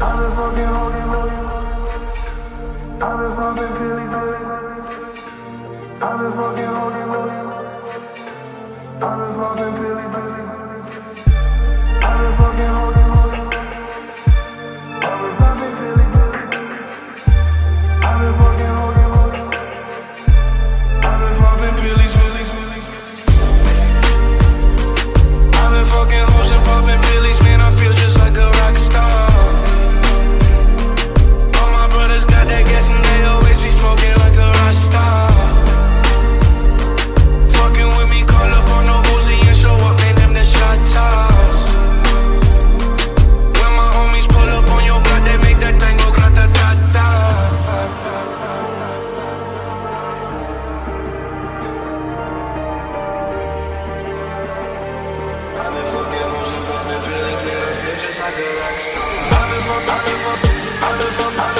I've been fucking I live on, I live.